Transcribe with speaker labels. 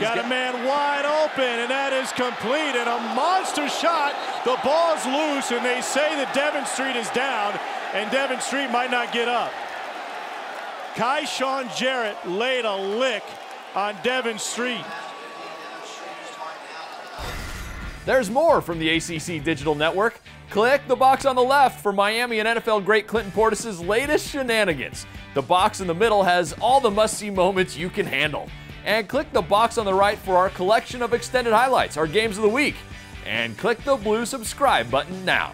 Speaker 1: Got a man wide open, and that is complete. And a monster shot. The ball's loose, and they say that Devin Street is down, and Devin Street might not get up. Kyshoen Jarrett laid a lick on Devin Street.
Speaker 2: There's more from the ACC Digital Network. Click the box on the left for Miami and NFL great Clinton Portis' latest shenanigans. The box in the middle has all the must-see moments you can handle. And click the box on the right for our collection of extended highlights, our games of the week. And click the blue subscribe button now.